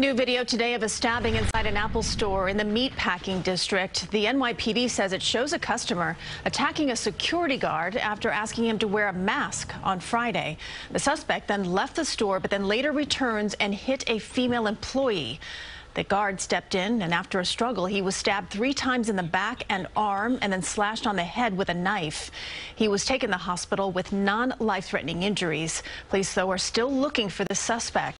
New video today of a stabbing inside an Apple store in the meatpacking district. The NYPD says it shows a customer attacking a security guard after asking him to wear a mask on Friday. The suspect then left the store, but then later returns and hit a female employee. The guard stepped in, and after a struggle, he was stabbed three times in the back and arm and then slashed on the head with a knife. He was taken to the hospital with non life threatening injuries. Police, though, are still looking for the suspect.